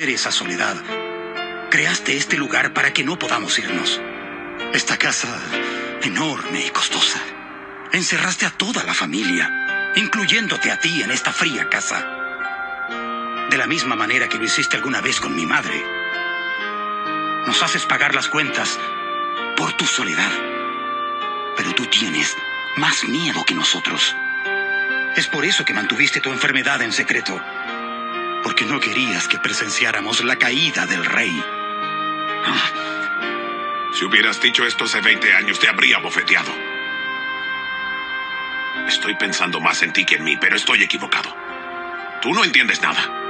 esa soledad, creaste este lugar para que no podamos irnos. Esta casa enorme y costosa. Encerraste a toda la familia, incluyéndote a ti en esta fría casa. De la misma manera que lo hiciste alguna vez con mi madre. Nos haces pagar las cuentas por tu soledad. Pero tú tienes más miedo que nosotros. Es por eso que mantuviste tu enfermedad en secreto. Porque no querías que presenciáramos la caída del rey. Si hubieras dicho esto hace 20 años, te habría bofeteado. Estoy pensando más en ti que en mí, pero estoy equivocado. Tú no entiendes nada.